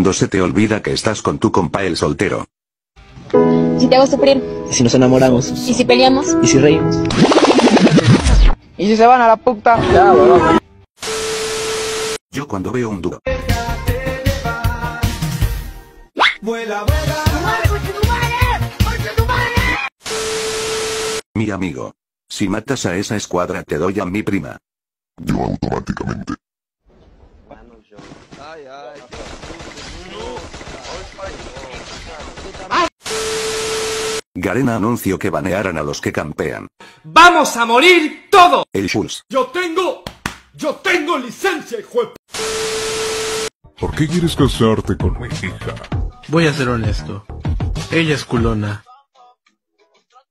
Cuando se te olvida que estás con tu compa el soltero. Si te hago sufrir. Si nos enamoramos. Y si peleamos. Y si reímos. Y si se van a la puta. Yo cuando veo un dúo. Mi amigo. Si matas a esa escuadra te doy a mi prima. Yo automáticamente. Garena anunció que banearan a los que campean. ¡Vamos a morir todos! El Schulz. Yo tengo... Yo tengo licencia, hijo de... ¿Por qué quieres casarte con mi hija? Voy a ser honesto. Ella es culona.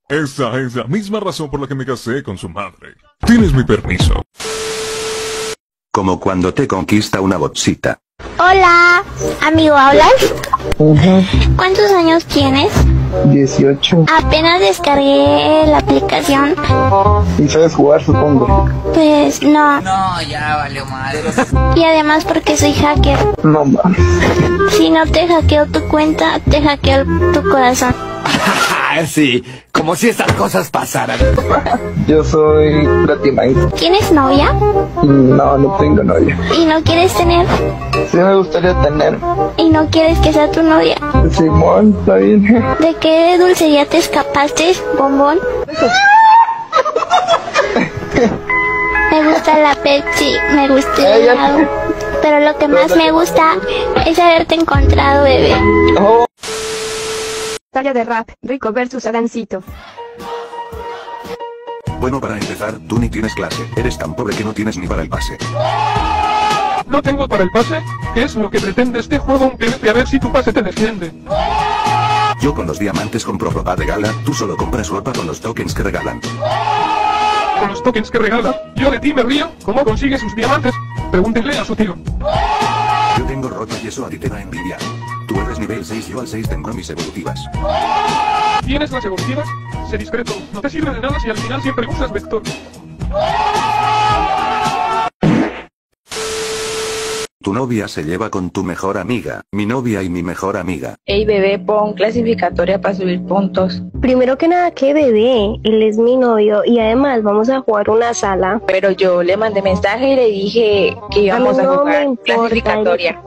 Esa es la misma razón por la que me casé con su madre. Tienes mi permiso. Como cuando te conquista una botsita. Hola, amigo, ¿hablas? ¿Cuántos años tienes? 18. Apenas descargué la aplicación. ¿Y sabes jugar, supongo? Pues no. No, ya valió madre. Y además porque soy hacker. No mames. Si no te hackeo tu cuenta, te hackeo tu corazón. sí, como si estas cosas pasaran. Yo soy Platimite. ¿Tienes novia? No, no tengo novia. ¿Y no quieres tener? Sí me gustaría tener. ¿Y no quieres que sea tu novia? Simón, está bien. ¿De qué dulcería te escapaste, bombón? Me gusta la Pepsi, me gusta el helado. Pero lo que más me gusta es haberte encontrado, bebé. Oh. Talla de rap, Rico versus Adancito. Bueno para empezar, tú ni tienes clase. Eres tan pobre que no tienes ni para el pase. No tengo para el pase. ¿Qué es lo que pretende este juego? Un PvP a ver si tu pase te defiende. Yo con los diamantes compro ropa de gala, tú solo compras ropa con los tokens que regalan. Con los tokens que regala, yo de ti me río. ¿Cómo consigue sus diamantes? Pregúntenle a su tío. Yo tengo ropa y eso a ti te da envidia. Tú eres nivel 6, yo al 6 tengo mis evolutivas. ¿Tienes las evolutivas? Sé discreto, no te sirve de nada si al final siempre usas vector. Tu novia se lleva con tu mejor amiga, mi novia y mi mejor amiga. Ey bebé, pon clasificatoria para subir puntos. Primero que nada, que bebé, él es mi novio y además vamos a jugar una sala. Pero yo le mandé mensaje y le dije que íbamos a, no jugar me importa, clasificatoria.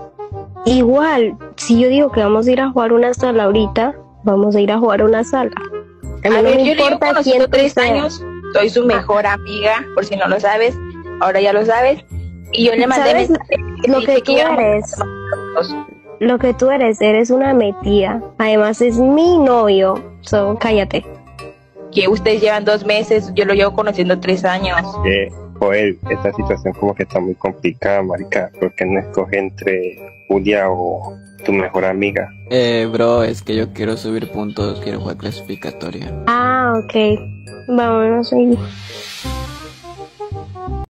Igual, si yo digo que vamos a ir a jugar una sala ahorita, vamos a ir a jugar una sala. A, mí no ver, me yo le llevo importa quién tres sea. años, soy su mejor amiga, por si no lo sabes, ahora ya lo sabes. Y yo le mandé ¿Sabes? mensaje Lo que tú eres, lo que tú eres, eres una metida. Además es mi novio, so cállate. Que ustedes llevan dos meses, yo lo llevo conociendo tres años. Eh, Joel, esta situación como que está muy complicada, marica. ¿Por qué no escoge entre Julia o tu mejor amiga? Eh, bro, es que yo quiero subir puntos, quiero jugar clasificatoria. Ah, ok. Vámonos ahí.